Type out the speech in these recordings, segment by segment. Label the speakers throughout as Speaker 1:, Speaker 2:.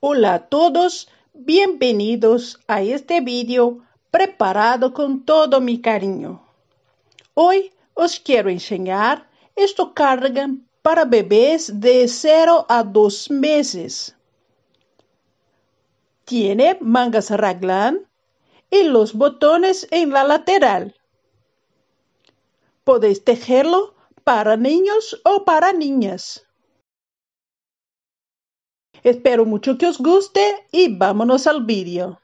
Speaker 1: Hola a todos, bienvenidos a este vídeo preparado con todo mi cariño. Hoy os quiero enseñar esto cardigan para bebés de 0 a 2 meses. Tiene mangas raglan y los botones en la lateral. Podéis tejerlo para niños o para niñas. Espero mucho que os guste y vámonos al vídeo.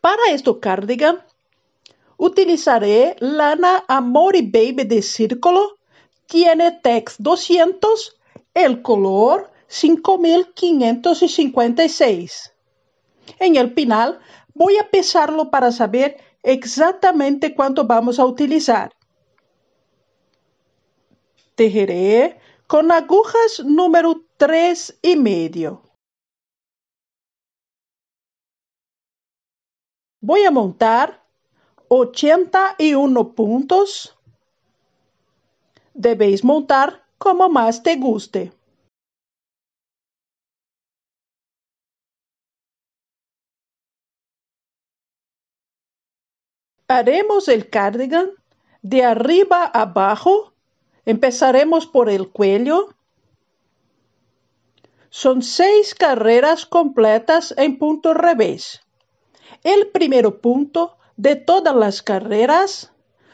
Speaker 1: Para este cardigan utilizaré lana Amori Baby de círculo tiene text 200, el color 5556. En el final voy a pesarlo para saber exactamente cuánto vamos a utilizar. Tejeré con agujas número 3 y medio. Voy a montar 81 puntos Debéis montar como más te guste. Haremos el cardigan de arriba abajo. Empezaremos por el cuello. Son seis carreras completas en punto revés. El primer punto de todas las carreras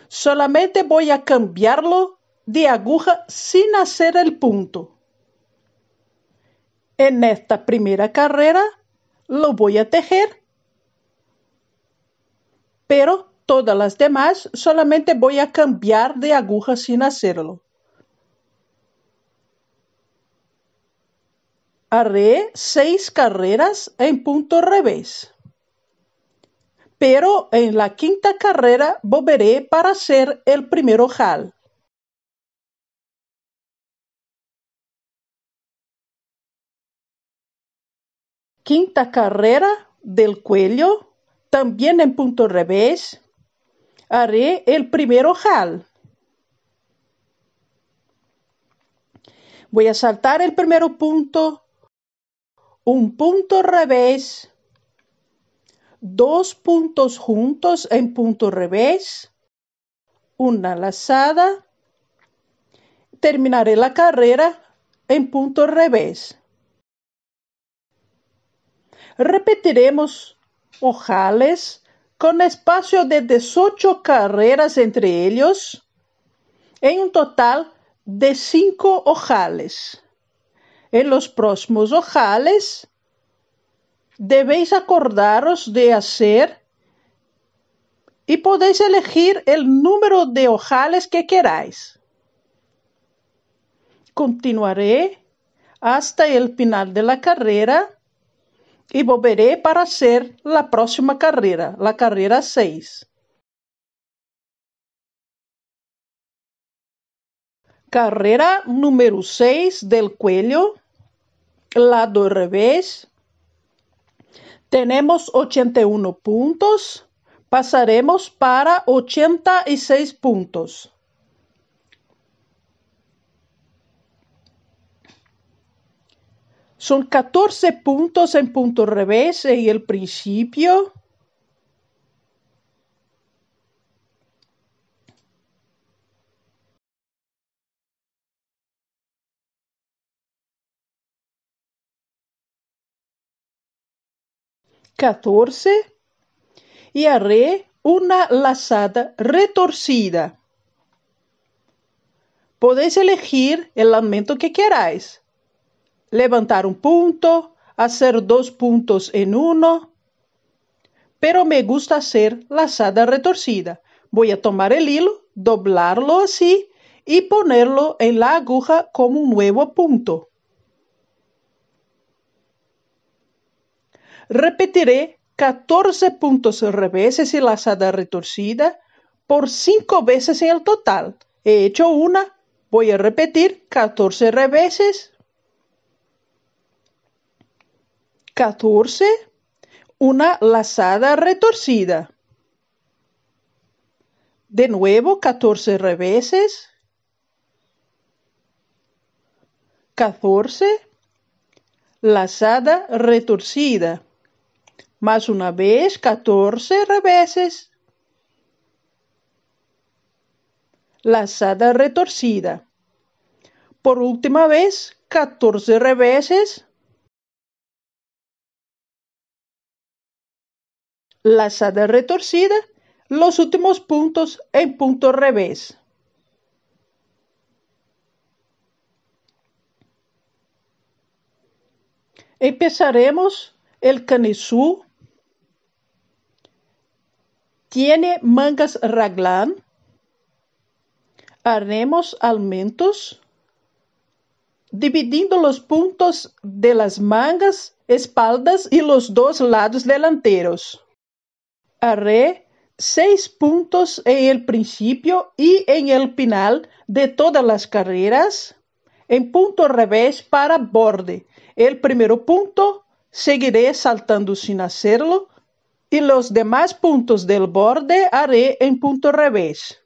Speaker 1: solamente voy a cambiarlo de aguja sin hacer el punto. En esta primera carrera lo voy a tejer, pero todas las demás solamente voy a cambiar de aguja sin hacerlo. Haré seis carreras en punto revés. Pero en la quinta carrera volveré para hacer el primer ojal. Quinta carrera del cuello, también en punto revés, haré el primer ojal. Voy a saltar el primer punto, un punto revés, dos puntos juntos en punto revés, una lazada, terminaré la carrera en punto revés. Repetiremos ojales con espacio de 18 carreras entre ellos, en un total de 5 ojales. En los próximos ojales debéis acordaros de hacer y podéis elegir el número de ojales que queráis. Continuaré hasta el final de la carrera y volveré para hacer la próxima carrera, la carrera 6. Carrera número 6 del cuello, lado revés. Tenemos 81 puntos, pasaremos para 86 puntos. Son 14 puntos en punto revés en el principio. Catorce y haré una lazada retorcida. Podéis elegir el aumento que queráis levantar un punto, hacer dos puntos en uno, pero me gusta hacer lazada retorcida. Voy a tomar el hilo, doblarlo así y ponerlo en la aguja como un nuevo punto. Repetiré 14 puntos reveses y lazada retorcida por 5 veces en el total. He hecho una Voy a repetir 14 reveses. 14. Una lazada retorcida. De nuevo 14 reveses. 14. Lazada retorcida. Más una vez 14 reveses. lazada retorcida. Por última vez, 14 reveses. Lazada retorcida, los últimos puntos en punto revés. Empezaremos el canesú. Tiene mangas raglan haremos aumentos dividindo los puntos de las mangas, espaldas y los dos lados delanteros. Haré seis puntos en el principio y en el final de todas las carreras en punto revés para borde. El primer punto seguiré saltando sin hacerlo y los demás puntos del borde haré en punto revés.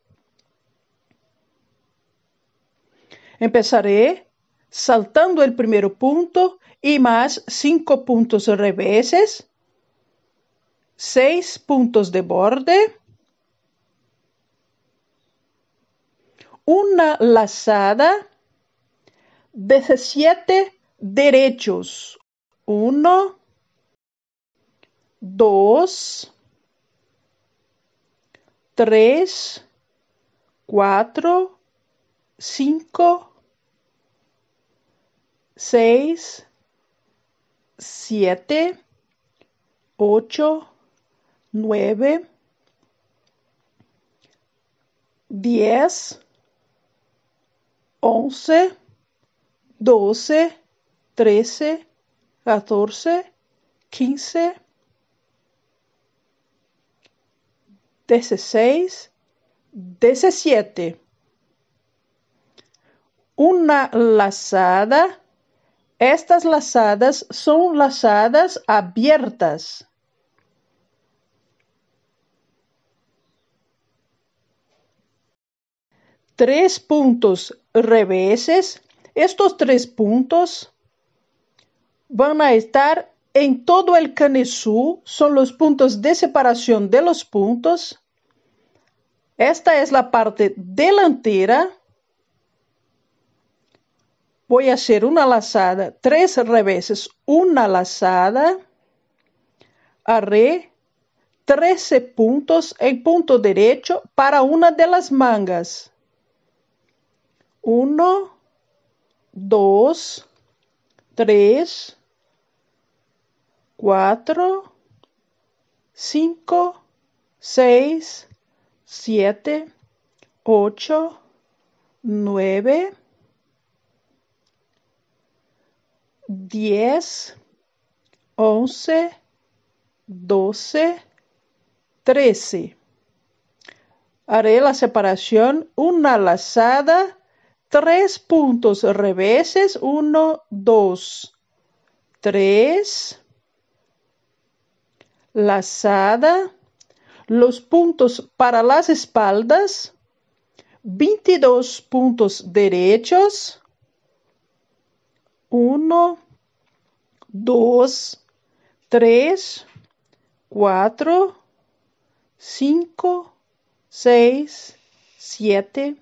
Speaker 1: Empezaré saltando el primer punto y más cinco puntos reveses, seis puntos de borde, una lazada, 17 derechos, uno, dos, tres, cuatro, cinco, seis, siete, ocho, nueve, diez, once, doce, trece, catorce, quince, dieciséis, diecisiete. Una lazada estas lazadas son lazadas abiertas. Tres puntos reveses. Estos tres puntos van a estar en todo el canesú. Son los puntos de separación de los puntos. Esta es la parte delantera voy a hacer una lazada, tres reveses, una lazada, haré 13 puntos en punto derecho para una de las mangas. 1, 2, 3, 4, 5, 6, 7, 8, 9, 10, 11, 12, 13. Haré la separación, una lazada, tres puntos reveses, 1, 2, 3, lazada, los puntos para las espaldas, 22 puntos derechos, uno, dos, tres, cuatro, cinco, seis, siete,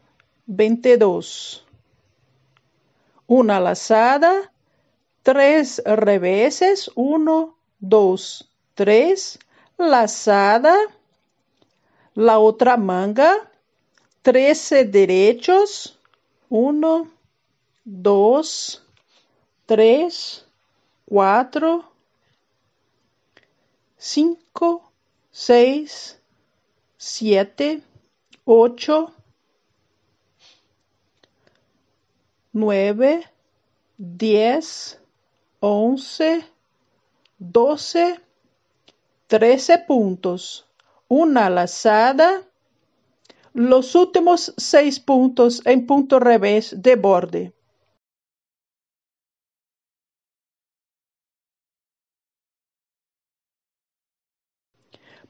Speaker 1: 22. Una lazada, tres reveses, 1, 2, 3, lazada, la otra manga, 13 derechos, 1, 2, 3, 4, 5, 6, 7, 8, 9, 10, 11, 12, 13 puntos, una lazada, los últimos seis puntos en punto revés de borde.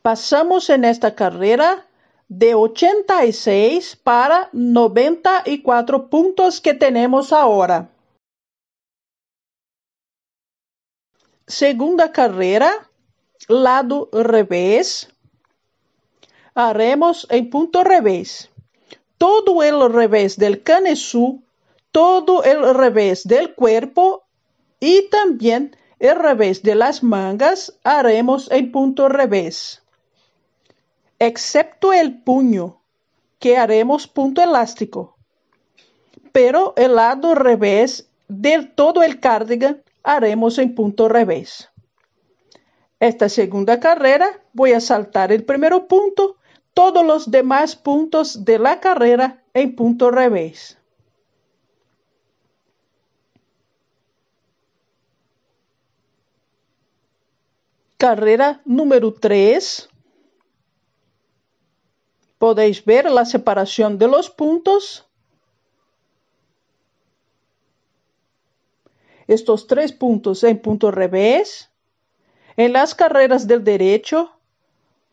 Speaker 1: Pasamos en esta carrera de 86 para 94 puntos que tenemos ahora. Segunda carrera, lado revés. Haremos en punto revés. Todo el revés del canesú, todo el revés del cuerpo y también el revés de las mangas haremos en punto revés excepto el puño, que haremos punto elástico. Pero el lado revés de todo el cardigan haremos en punto revés. Esta segunda carrera voy a saltar el primer punto, todos los demás puntos de la carrera en punto revés. Carrera número 3 Podéis ver la separación de los puntos. Estos tres puntos en punto revés. En las carreras del derecho,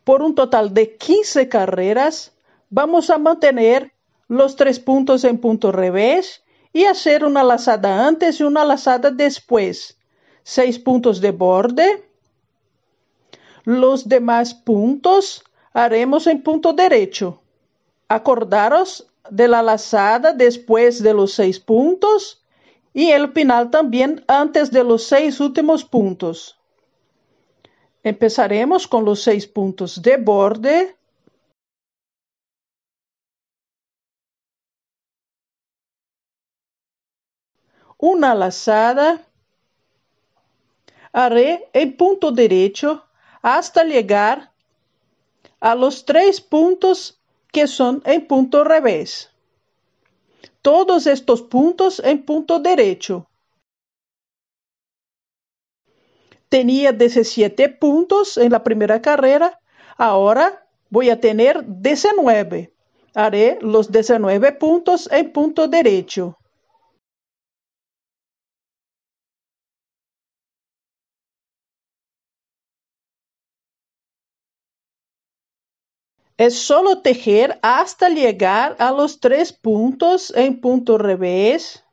Speaker 1: por un total de 15 carreras, vamos a mantener los tres puntos en punto revés y hacer una lazada antes y una lazada después. Seis puntos de borde. Los demás puntos haremos en punto derecho. Acordaros de la lazada después de los seis puntos y el final también antes de los seis últimos puntos. Empezaremos con los seis puntos de borde. Una lazada. Haré en punto derecho hasta llegar a los tres puntos que son en punto revés. Todos estos puntos en punto derecho. Tenía 17 puntos en la primera carrera, ahora voy a tener 19. Haré los 19 puntos en punto derecho. Es solo tejer hasta llegar a los tres puntos en punto revés.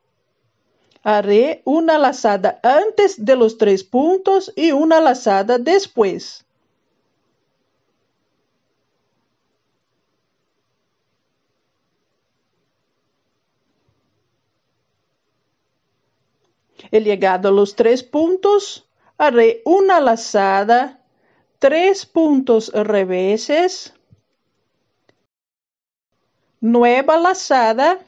Speaker 1: Haré una lazada antes de los tres puntos y una lazada después. He llegado a los tres puntos, haré una lazada, tres puntos reveses, nueva lazada,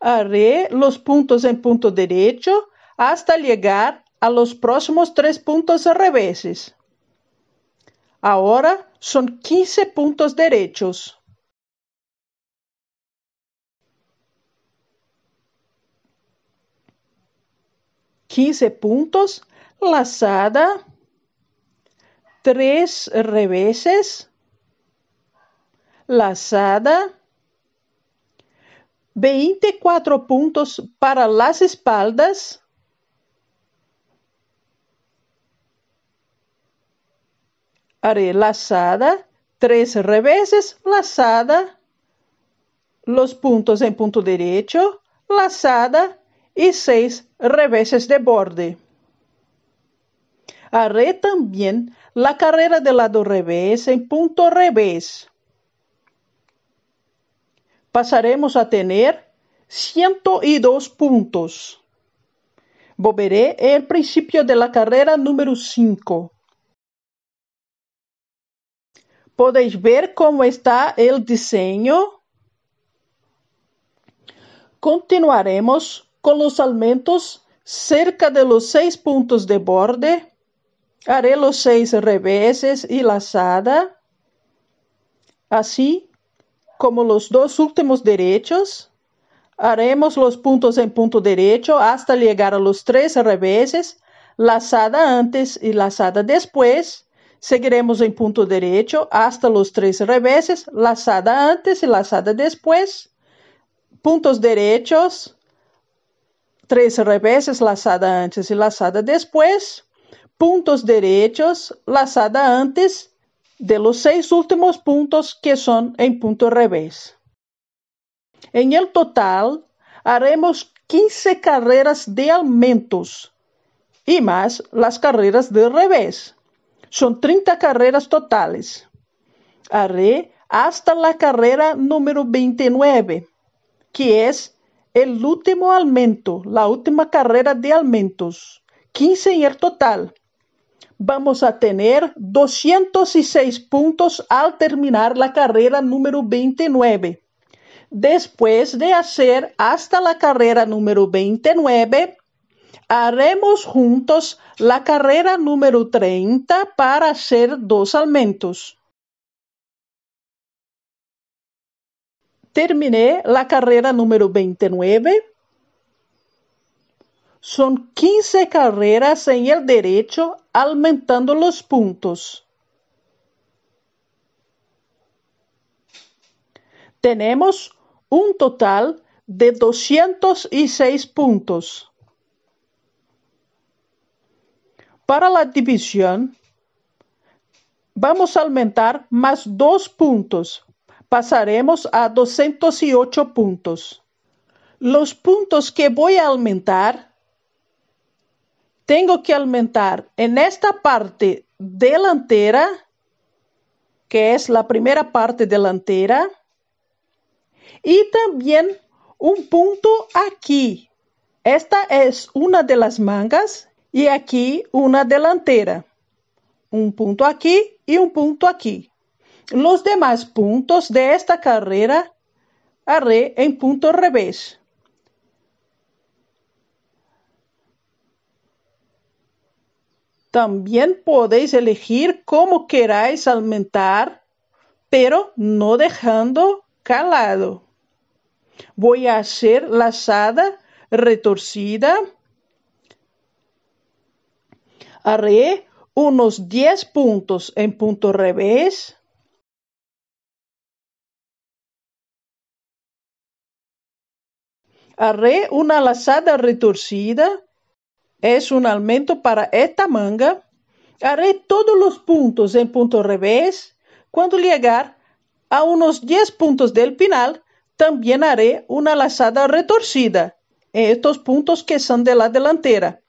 Speaker 1: haré los puntos en punto derecho hasta llegar a los próximos tres puntos reveses. Ahora son 15 puntos derechos. Quince puntos, lazada, tres reveses, lazada, 24 puntos para las espaldas, haré lazada, tres reveses, lazada, los puntos en punto derecho, lazada. Y seis reveses de borde. Haré también la carrera del lado revés en punto revés pasaremos a tener 102 puntos. Volveré el principio de la carrera número 5. Podéis ver cómo está el diseño. Continuaremos con los aumentos cerca de los seis puntos de borde. Haré los seis reveses y lazada, así como los dos últimos derechos. Haremos los puntos en punto derecho hasta llegar a los tres reveses, lazada antes y lazada después. Seguiremos en punto derecho hasta los tres reveses, lazada antes y lazada después. Puntos derechos, tres reveses, lazada antes y lazada después. Puntos derechos, lazada antes de los seis últimos puntos que son en punto revés. En el total, haremos 15 carreras de aumentos y más las carreras de revés. Son 30 carreras totales. Haré hasta la carrera número 29, que es el último aumento, la última carrera de aumentos. 15 en el total. Vamos a tener 206 puntos al terminar la carrera número 29. Después de hacer hasta la carrera número 29, haremos juntos la carrera número 30 para hacer dos aumentos. Terminé la carrera número 29. Son 15 carreras en el derecho aumentando los puntos. Tenemos un total de 206 puntos. Para la división, vamos a aumentar más dos puntos. Pasaremos a 208 puntos. Los puntos que voy a aumentar, tengo que aumentar en esta parte delantera, que es la primera parte delantera, y también un punto aquí. Esta es una de las mangas y aquí una delantera. Un punto aquí y un punto aquí. Los demás puntos de esta carrera haré en punto revés. También podéis elegir cómo queráis aumentar, pero no dejando calado. Voy a hacer lazada retorcida. Haré unos 10 puntos en punto revés. Haré una lazada retorcida. Es un aumento para esta manga. Haré todos los puntos en punto revés. Cuando llegar a unos 10 puntos del final, también haré una lazada retorcida en estos puntos que son de la delantera.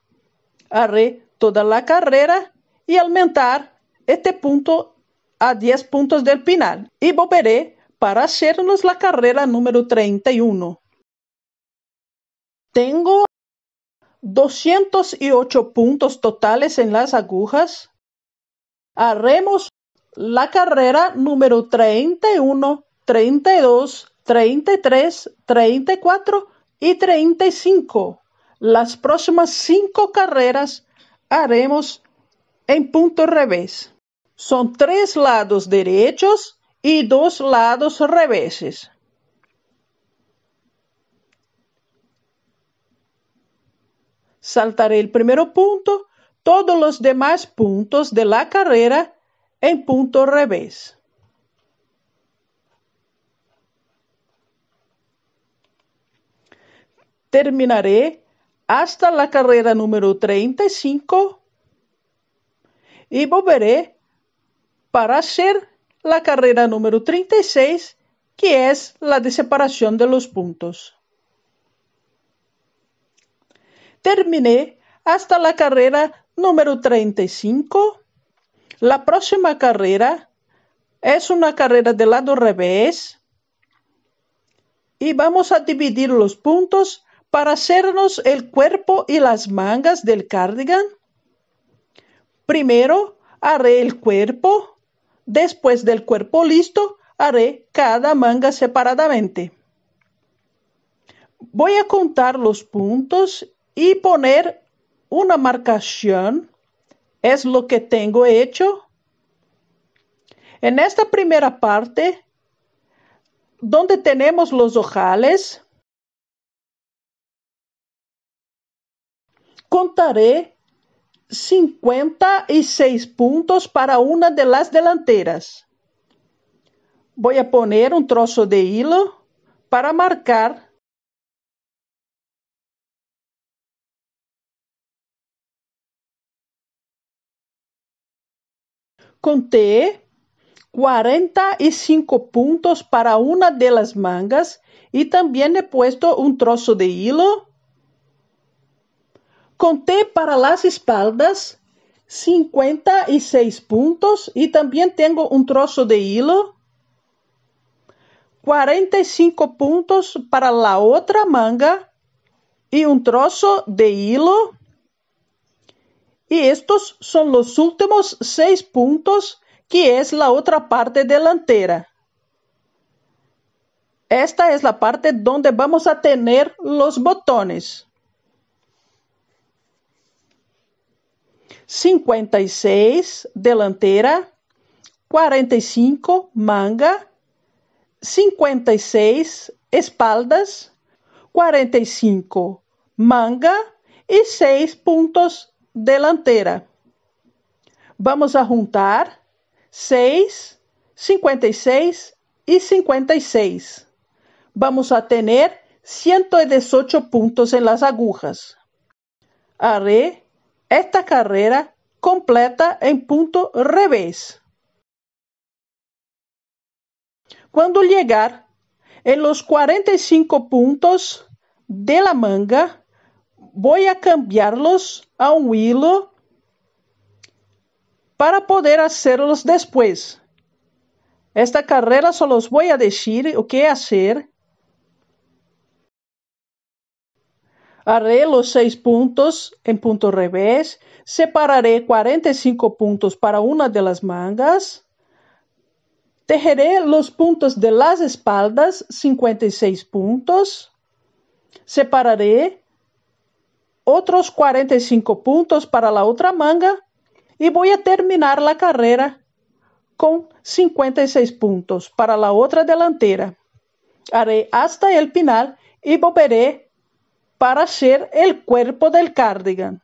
Speaker 1: Haré toda la carrera y aumentar este punto a 10 puntos del final y volveré para hacernos la carrera número 31. Tengo 208 puntos totales en las agujas. Haremos la carrera número 31, 32, 33, 34 y 35. Las próximas cinco carreras haremos en punto revés. Son tres lados derechos y dos lados reveses. Saltaré el primer punto, todos los demás puntos de la carrera en punto revés. terminaré hasta la carrera número 35 y volveré para hacer la carrera número 36, que es la de separación de los puntos. Terminé hasta la carrera número 35. La próxima carrera es una carrera de lado revés y vamos a dividir los puntos para hacernos el cuerpo y las mangas del cardigan. Primero haré el cuerpo, después del cuerpo listo, haré cada manga separadamente. Voy a contar los puntos y poner una marcación. Es lo que tengo hecho. En esta primera parte, donde tenemos los ojales, contaré 56 puntos para una de las delanteras. Voy a poner un trozo de hilo para marcar Conté 45 puntos para una de las mangas y también he puesto un trozo de hilo. Conté para las espaldas 56 puntos y también tengo un trozo de hilo. 45 puntos para la otra manga y un trozo de hilo. Y estos son los últimos seis puntos, que es la otra parte delantera. Esta es la parte donde vamos a tener los botones. 56 delantera, 45 manga, 56 espaldas, 45 manga y 6 puntos delantera. Vamos a juntar 6, 56 y 56. Vamos a tener 118 puntos en las agujas. Haré esta carrera completa en punto revés. Cuando llegar en los 45 puntos de la manga, voy a cambiarlos a un hilo para poder hacerlos después. Esta carrera solo os voy a decir o que hacer. Haré los seis puntos en punto revés. Separaré 45 puntos para una de las mangas. Tejeré los puntos de las espaldas, 56 puntos. Separaré otros 45 puntos para la otra manga y voy a terminar la carrera con 56 puntos para la otra delantera. Haré hasta el final y volveré para hacer el cuerpo del cardigan.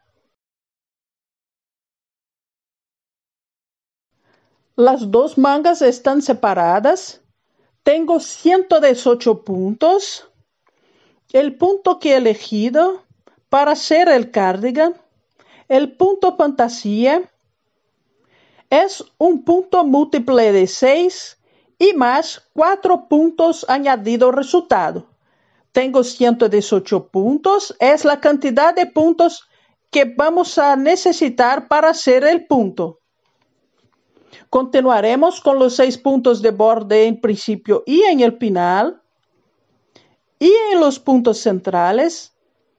Speaker 1: Las dos mangas están separadas. Tengo 118 puntos. El punto que he elegido para hacer el cardigan, el punto fantasía es un punto múltiple de 6 y más 4 puntos añadido resultado. Tengo 118 puntos, es la cantidad de puntos que vamos a necesitar para hacer el punto. Continuaremos con los 6 puntos de borde en principio y en el final. Y en los puntos centrales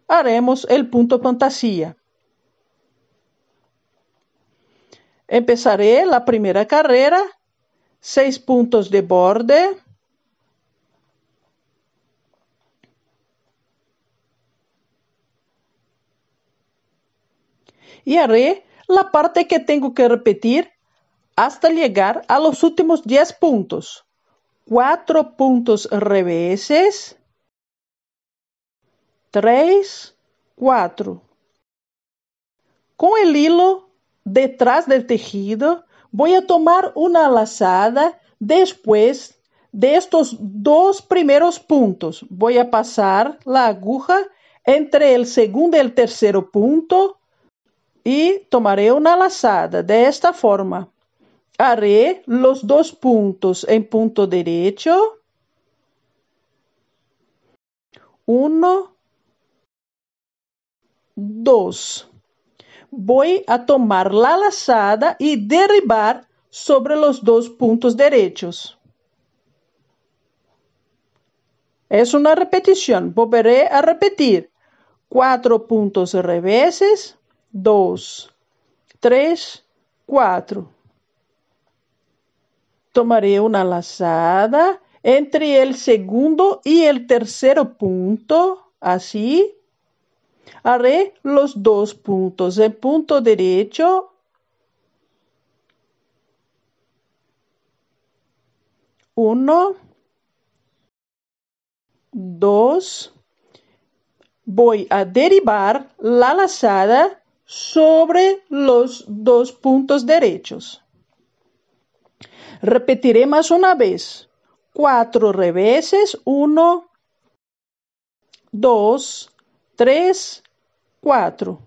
Speaker 1: haremos el punto fantasía. Empezaré la primera carrera, seis puntos de borde. Y haré la parte que tengo que repetir hasta llegar a los últimos 10 puntos. Cuatro puntos reveses 3, 4. Con el hilo detrás del tejido, voy a tomar una lazada después de estos dos primeros puntos. Voy a pasar la aguja entre el segundo y el tercer punto y tomaré una lazada de esta forma. Haré los dos puntos en punto derecho. Uno, 2. Voy a tomar la lazada y derribar sobre los dos puntos derechos. Es una repetición. Volveré a repetir. Cuatro puntos reveses. 2, 3, 4. Tomaré una lazada entre el segundo y el tercer punto así. Haré los dos puntos en punto derecho. Uno, dos. Voy a derivar la lazada sobre los dos puntos derechos. Repetiré más una vez. Cuatro reveses. Uno, dos, tres, cuatro.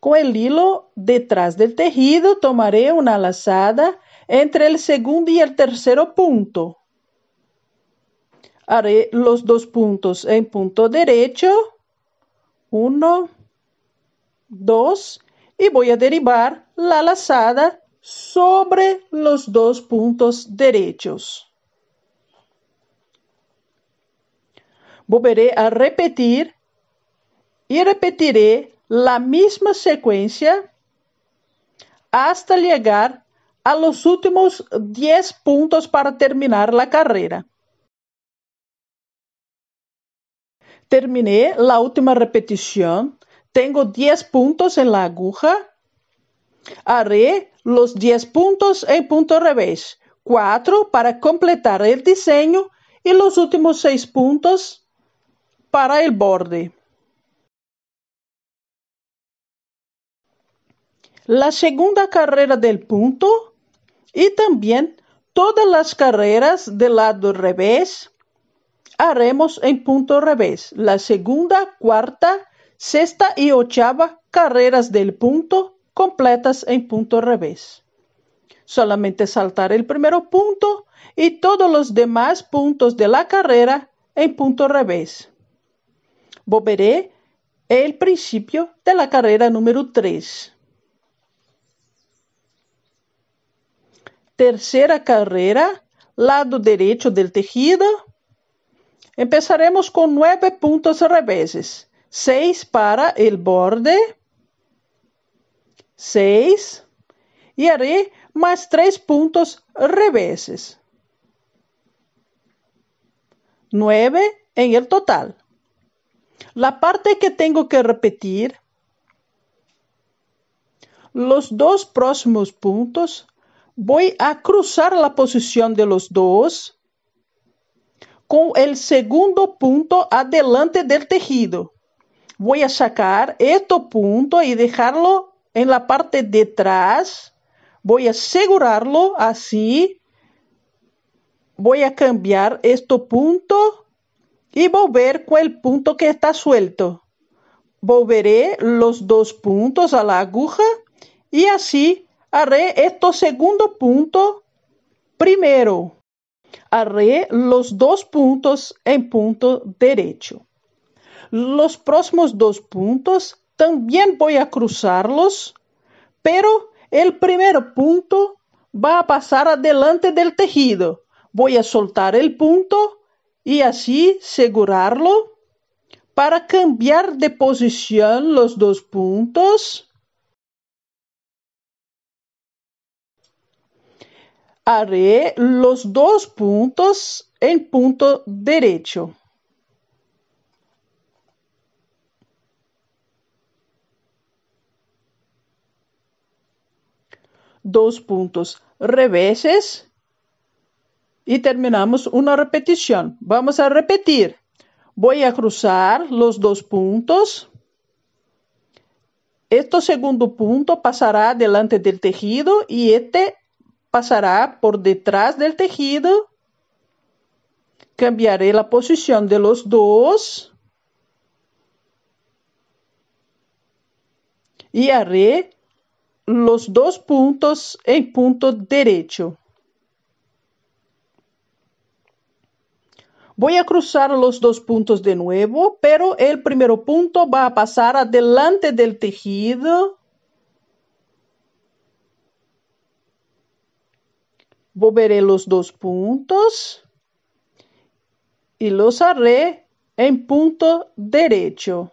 Speaker 1: Con el hilo detrás del tejido tomaré una lazada entre el segundo y el tercer punto. Haré los dos puntos en punto derecho. Uno, dos. Y voy a derivar la lazada sobre los dos puntos derechos. Volveré a repetir y repetiré la misma secuencia hasta llegar a los últimos 10 puntos para terminar la carrera. Terminé la última repetición. Tengo 10 puntos en la aguja. Haré los 10 puntos en punto revés. 4 para completar el diseño y los últimos 6 puntos para el borde. La segunda carrera del punto y también todas las carreras del lado revés haremos en punto revés. La segunda, cuarta, sexta y ochava carreras del punto completas en punto revés. Solamente saltar el primer punto y todos los demás puntos de la carrera en punto revés. Volveré el principio de la carrera número 3. Tercera carrera, lado derecho del tejido. Empezaremos con nueve puntos reveses. Seis para el borde. Seis. Y haré más tres puntos reveses. Nueve en el total. La parte que tengo que repetir, los dos próximos puntos voy a cruzar la posición de los dos con el segundo punto adelante del tejido. Voy a sacar este punto y dejarlo en la parte de atrás. Voy a asegurarlo así. Voy a cambiar este punto y volver con el punto que está suelto. Volveré los dos puntos a la aguja y así haré este segundo punto primero. Haré los dos puntos en punto derecho. Los próximos dos puntos también voy a cruzarlos, pero el primer punto va a pasar adelante del tejido. Voy a soltar el punto y así asegurarlo para cambiar de posición los dos puntos haré los dos puntos en punto derecho. Dos puntos reveses y terminamos una repetición. Vamos a repetir. Voy a cruzar los dos puntos. Este segundo punto pasará delante del tejido y este pasará por detrás del tejido. Cambiaré la posición de los dos. Y haré los dos puntos en punto derecho. Voy a cruzar los dos puntos de nuevo, pero el primer punto va a pasar adelante del tejido volveré los dos puntos y los haré en punto derecho.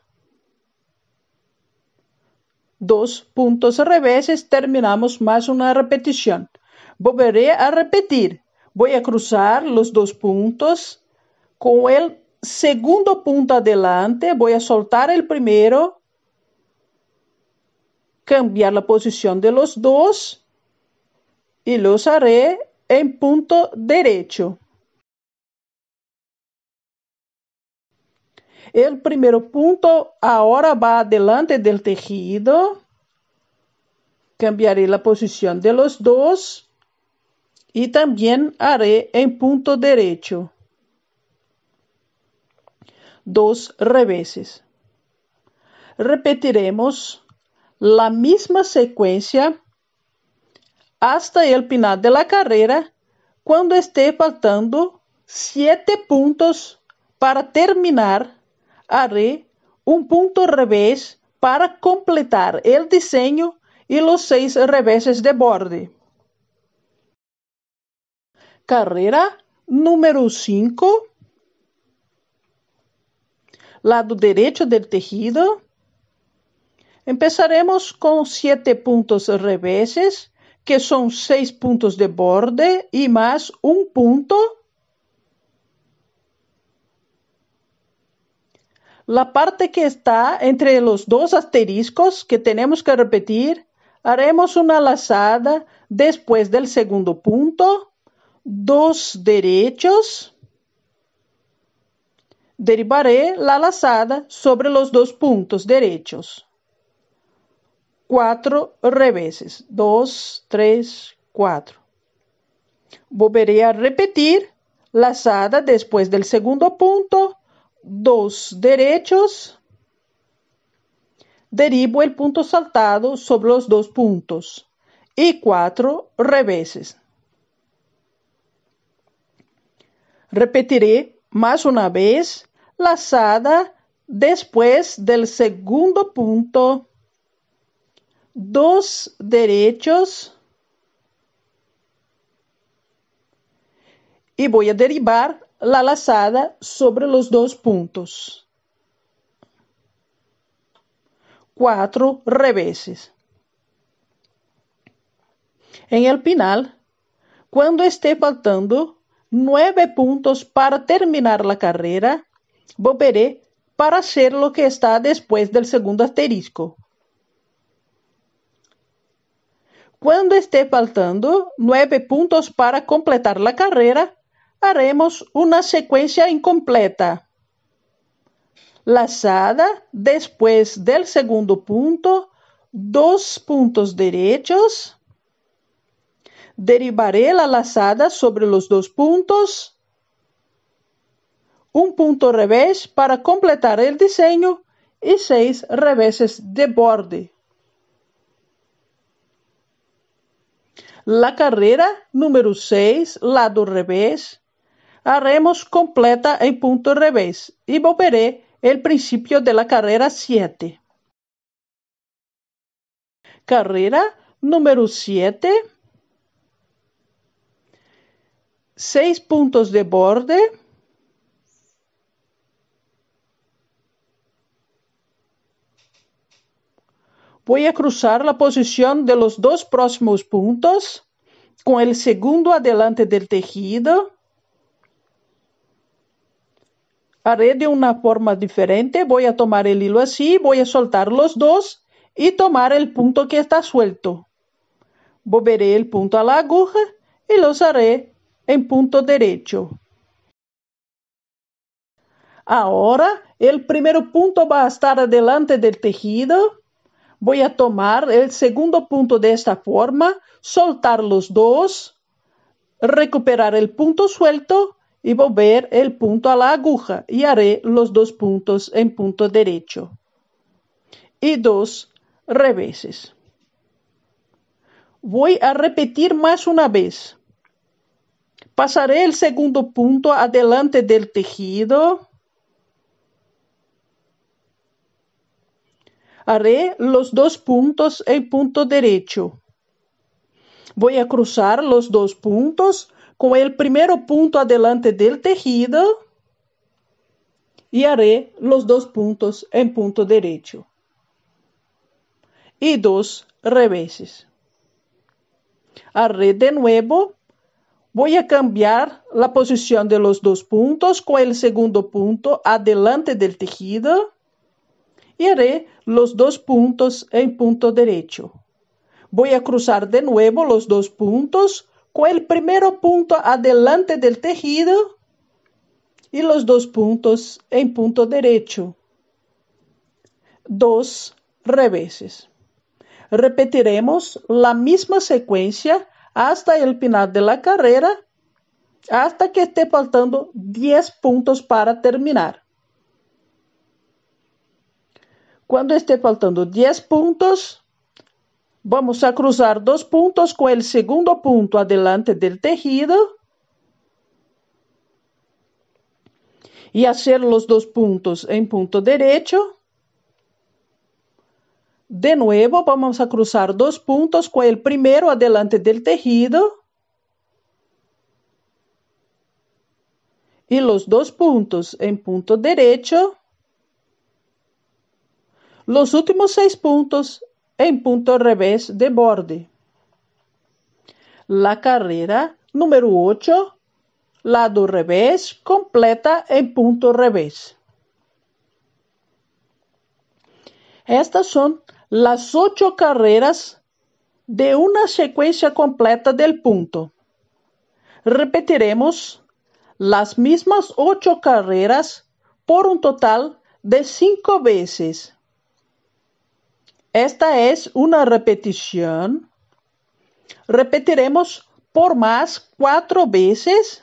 Speaker 1: Dos puntos reveses, terminamos más una repetición. Volveré a repetir. Voy a cruzar los dos puntos con el segundo punto adelante, voy a soltar el primero, cambiar la posición de los dos y los haré en punto derecho. El primer punto ahora va adelante del tejido. Cambiaré la posición de los dos y también haré en punto derecho. Dos reveses. Repetiremos la misma secuencia hasta el final de la carrera cuando esté faltando siete puntos para terminar haré un punto revés para completar el diseño y los seis reveses de borde. Carrera número 5. Lado derecho del tejido. Empezaremos con siete puntos reveses, que son seis puntos de borde y más un punto La parte que está entre los dos asteriscos que tenemos que repetir, haremos una lazada después del segundo punto, dos derechos. Derivaré la lazada sobre los dos puntos derechos. Cuatro reveses. Dos, tres, cuatro. Volveré a repetir lazada después del segundo punto, dos derechos, derivo el punto saltado sobre los dos puntos y cuatro reveses. Repetiré más una vez lazada después del segundo punto, dos derechos y voy a derivar la lazada sobre los dos puntos. Cuatro reveses. En el final, cuando esté faltando nueve puntos para terminar la carrera, volveré para hacer lo que está después del segundo asterisco. Cuando esté faltando nueve puntos para completar la carrera, haremos una secuencia incompleta. Lazada después del segundo punto, dos puntos derechos. Derivaré la lazada sobre los dos puntos. Un punto revés para completar el diseño y seis reveses de borde. La carrera número 6, lado revés, haremos completa en punto revés y volveré el principio de la carrera 7. Carrera número 7. 6 puntos de borde. Voy a cruzar la posición de los dos próximos puntos con el segundo adelante del tejido haré de una forma diferente. Voy a tomar el hilo así, voy a soltar los dos y tomar el punto que está suelto. Volveré el punto a la aguja y los haré en punto derecho. Ahora el primer punto va a estar delante del tejido. Voy a tomar el segundo punto de esta forma, soltar los dos, recuperar el punto suelto y volver el punto a la aguja y haré los dos puntos en punto derecho y dos reveses. Voy a repetir más una vez. Pasaré el segundo punto adelante del tejido. Haré los dos puntos en punto derecho. Voy a cruzar los dos puntos con el primer punto adelante del tejido y haré los dos puntos en punto derecho y dos reveses. Haré de nuevo Voy a cambiar la posición de los dos puntos con el segundo punto adelante del tejido y haré los dos puntos en punto derecho. Voy a cruzar de nuevo los dos puntos con el primero punto adelante del tejido y los dos puntos en punto derecho. Dos reveses. Repetiremos la misma secuencia hasta el final de la carrera, hasta que esté faltando 10 puntos para terminar. Cuando esté faltando 10 puntos, vamos a cruzar dos puntos con el segundo punto adelante del tejido y hacer los dos puntos en punto derecho. De nuevo, vamos a cruzar dos puntos con el primero adelante del tejido y los dos puntos en punto derecho, los últimos seis puntos en punto revés de borde. La carrera número 8, lado revés, completa en punto revés. Estas son las ocho carreras de una secuencia completa del punto. Repetiremos las mismas ocho carreras por un total de cinco veces. Esta es una repetición. Repetiremos por más cuatro veces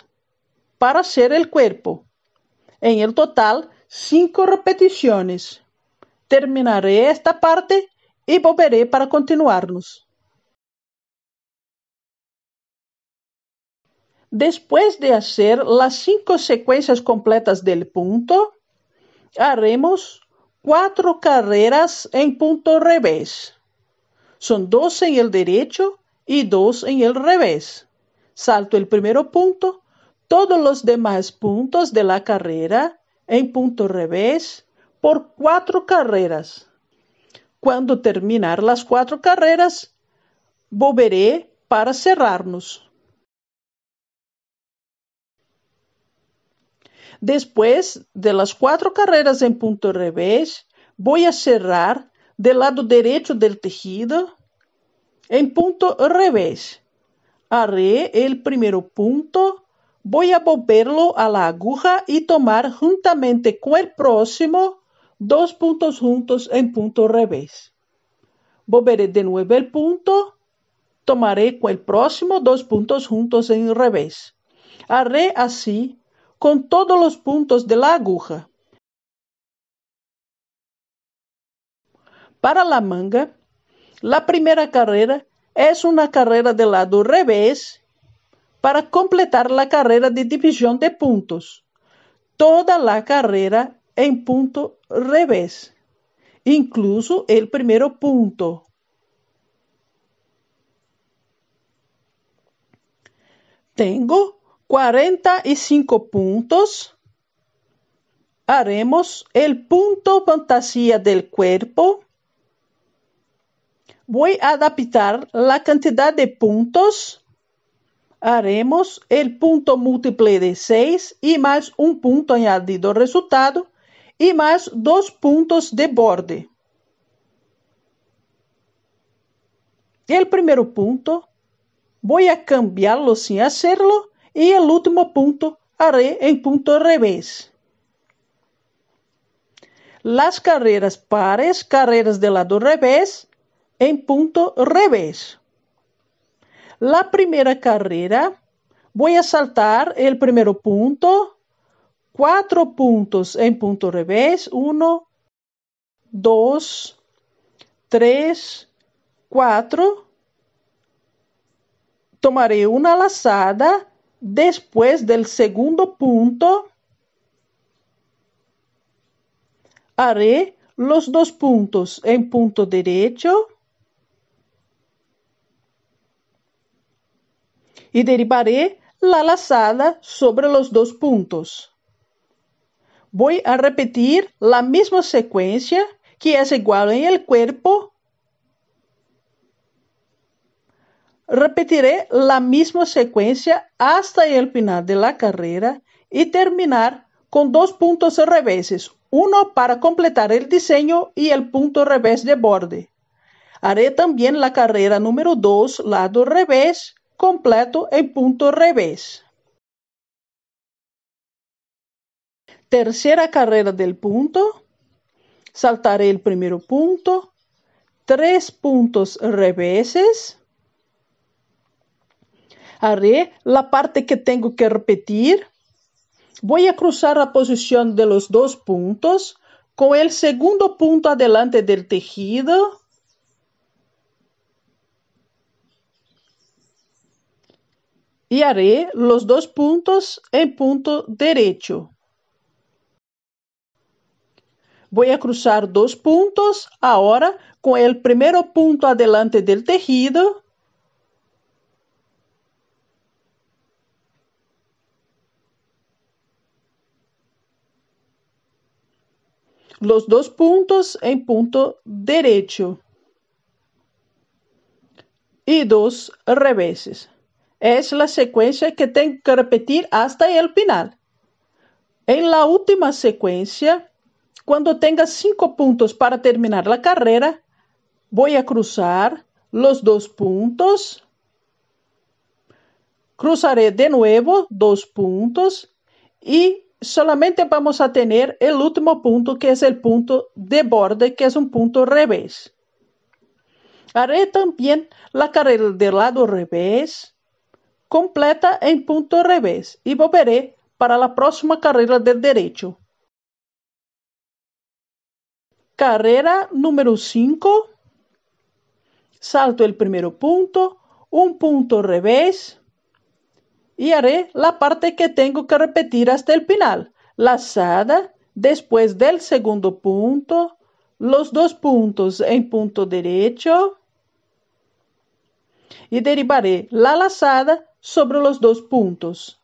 Speaker 1: para hacer el cuerpo. En el total, cinco repeticiones. Terminaré esta parte y volveré para continuarnos. Después de hacer las cinco secuencias completas del punto, haremos cuatro carreras en punto revés. Son dos en el derecho y dos en el revés. Salto el primer punto, todos los demás puntos de la carrera en punto revés por cuatro carreras. Cuando terminar las cuatro carreras, volveré para cerrarnos. Después de las cuatro carreras en punto revés, voy a cerrar del lado derecho del tejido en punto revés. Haré el primer punto, voy a volverlo a la aguja y tomar juntamente con el próximo dos puntos juntos en punto revés. Volveré de nuevo el punto, tomaré con el próximo dos puntos juntos en revés. Haré así con todos los puntos de la aguja. Para la manga, la primera carrera es una carrera del lado revés para completar la carrera de división de puntos. Toda la carrera en punto revés, incluso el primer punto. Tengo 45 puntos. Haremos el punto fantasía del cuerpo. Voy a adaptar la cantidad de puntos. Haremos el punto múltiple de 6 y más un punto añadido resultado y más dos puntos de borde. El primer punto voy a cambiarlo sin hacerlo y el último punto haré en punto revés. Las carreras pares, carreras del lado revés, en punto revés. La primera carrera, voy a saltar el primer punto, cuatro puntos en punto revés, uno, dos, tres, cuatro. Tomaré una lazada después del segundo punto. Haré los dos puntos en punto derecho y derivaré la lazada sobre los dos puntos. Voy a repetir la misma secuencia que es igual en el cuerpo. Repetiré la misma secuencia hasta el final de la carrera y terminar con dos puntos reveses, uno para completar el diseño y el punto revés de borde. Haré también la carrera número 2, lado revés, completo en punto revés. Tercera carrera del punto. Saltaré el primer punto. Tres puntos reveses. Haré la parte que tengo que repetir. Voy a cruzar la posición de los dos puntos con el segundo punto adelante del tejido y haré los dos puntos en punto derecho. Voy a cruzar dos puntos ahora con el primer punto adelante del tejido los dos puntos en punto derecho y dos reveses es la secuencia que tengo que repetir hasta el final. En la última secuencia, cuando tenga cinco puntos para terminar la carrera, voy a cruzar los dos puntos. Cruzaré de nuevo dos puntos y solamente vamos a tener el último punto que es el punto de borde, que es un punto revés. Haré también la carrera del lado revés completa en punto revés y volveré para la próxima carrera del derecho. Carrera número 5. Salto el primer punto, un punto revés y haré la parte que tengo que repetir hasta el final. Lazada, después del segundo punto, los dos puntos en punto derecho y derivaré la lazada sobre los dos puntos.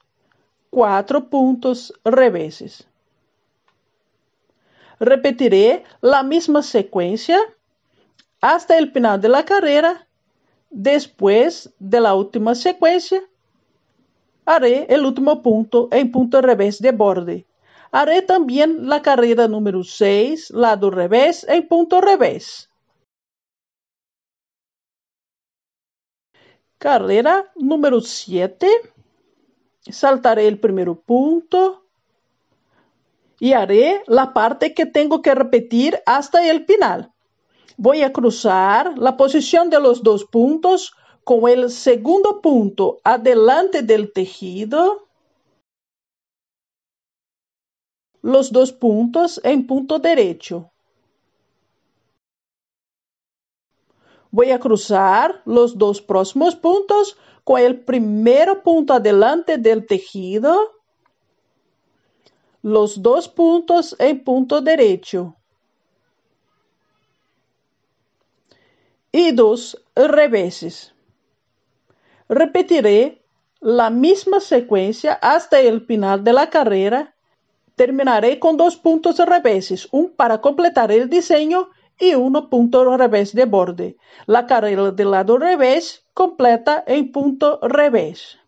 Speaker 1: Cuatro puntos reveses. Repetiré la misma secuencia hasta el final de la carrera. Después de la última secuencia, haré el último punto en punto revés de borde. Haré también la carrera número 6, lado revés en punto revés. Carrera número 7. Saltaré el primer punto y haré la parte que tengo que repetir hasta el final. Voy a cruzar la posición de los dos puntos con el segundo punto adelante del tejido, los dos puntos en punto derecho. Voy a cruzar los dos próximos puntos con el primer punto adelante del tejido, los dos puntos en punto derecho y dos reveses. Repetiré la misma secuencia hasta el final de la carrera. Terminaré con dos puntos reveses, un para completar el diseño y uno punto revés de borde. La carrera del lado revés completa en punto revés.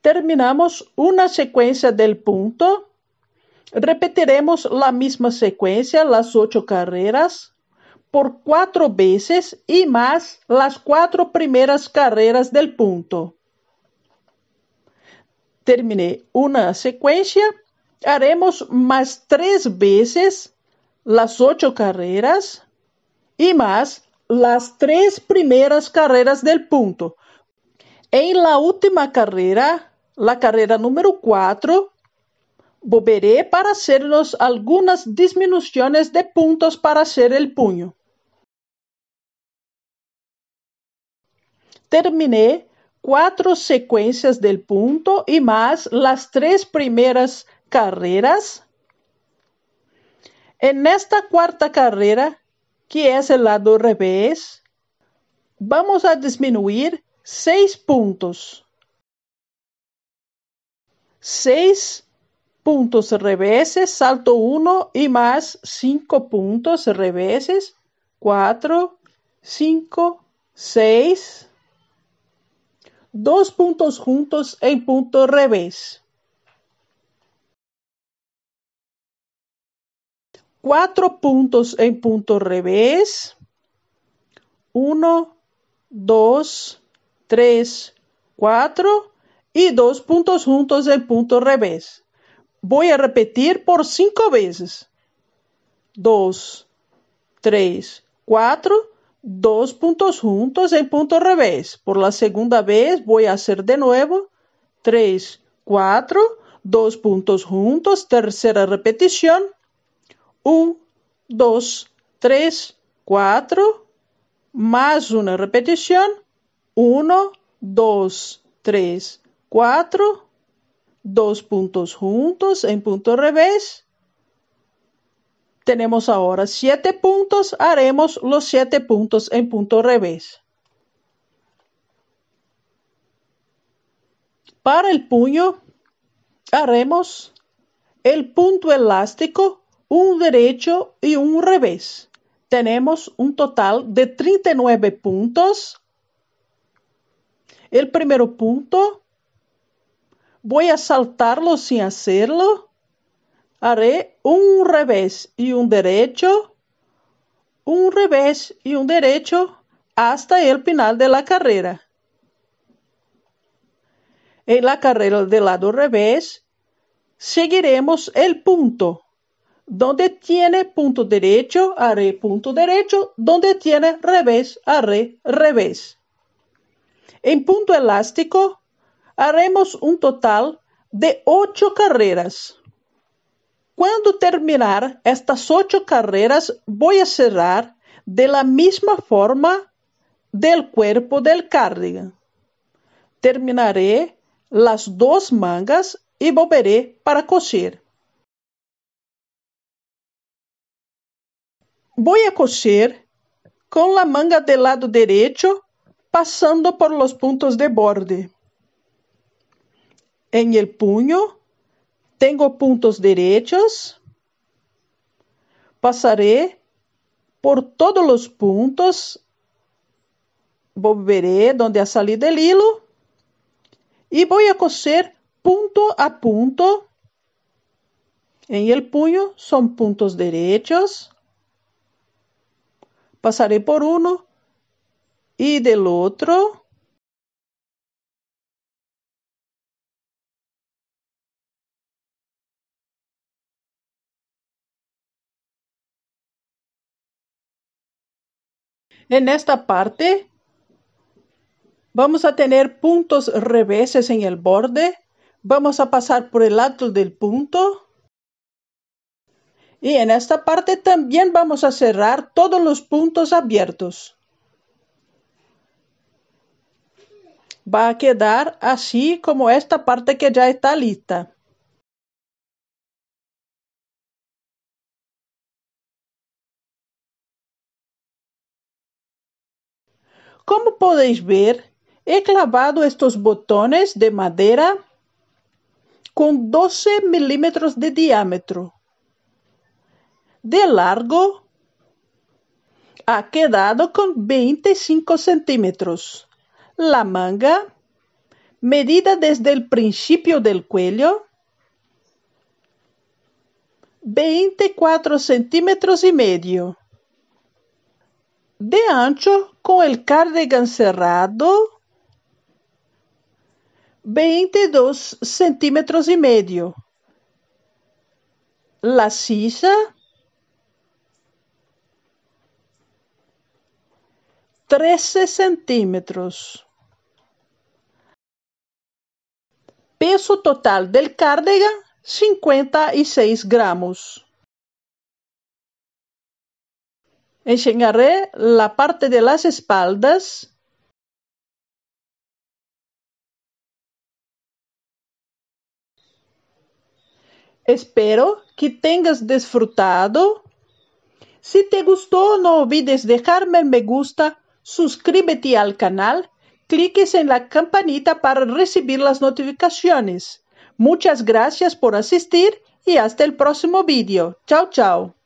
Speaker 1: Terminamos una secuencia del punto. Repetiremos la misma secuencia, las ocho carreras, por cuatro veces y más las cuatro primeras carreras del punto. Terminé una secuencia haremos más tres veces las ocho carreras y más las tres primeras carreras del punto. En la última carrera, la carrera número 4, volveré para hacernos algunas disminuciones de puntos para hacer el puño. Terminé cuatro secuencias del punto y más las tres primeras carreras. En esta cuarta carrera, que es el lado revés, vamos a disminuir seis puntos. Seis puntos reveses, salto uno y más cinco puntos reveses, cuatro, 5, 6, dos puntos juntos en punto revés. Cuatro puntos en punto revés. 1, 2, 3, 4 y dos puntos juntos en punto revés. Voy a repetir por cinco veces. 2, 3, 4, dos puntos juntos en punto revés. Por la segunda vez voy a hacer de nuevo 3, 4, dos puntos juntos, tercera repetición. 1, 2, 3, 4, más una repetición. 1, 2, 3, 4, dos puntos juntos en punto revés. Tenemos ahora siete puntos, haremos los siete puntos en punto revés. Para el puño, haremos el punto elástico, un derecho y un revés. Tenemos un total de 39 puntos. El primer punto, voy a saltarlo sin hacerlo haré un revés y un derecho, un revés y un derecho hasta el final de la carrera. En la carrera del lado revés, seguiremos el punto. Donde tiene punto derecho, haré punto derecho. Donde tiene revés, haré revés. En punto elástico, haremos un total de ocho carreras. Cuando terminar estas ocho carreras, voy a cerrar de la misma forma del cuerpo del cardigan. Terminaré las dos mangas y volveré para coser. Voy a coser con la manga del lado derecho pasando por los puntos de borde. En el puño tengo puntos derechos. Pasaré por todos los puntos. Volveré donde ha salido el hilo. Y voy a coser punto a punto. En el puño son puntos derechos. Pasaré por uno y del otro. En esta parte vamos a tener puntos reveses en el borde. Vamos a pasar por el alto del punto. Y en esta parte también vamos a cerrar todos los puntos abiertos. Va a quedar así como esta parte que ya está lista. Como podéis ver, he clavado estos botones de madera con 12 milímetros de diámetro. De largo ha quedado con 25 centímetros. La manga, medida desde el principio del cuello, 24 centímetros y medio de ancho con el cardigan cerrado 22 centímetros y medio. La sisa 13 centímetros. Peso total del cardigan 56 gramos. Enseñaré la parte de las espaldas Espero que tengas disfrutado. Si te gustó, no olvides dejarme el me gusta, suscríbete al canal, cliques en la campanita para recibir las notificaciones. Muchas gracias por asistir y hasta el próximo vídeo. Chao, chao.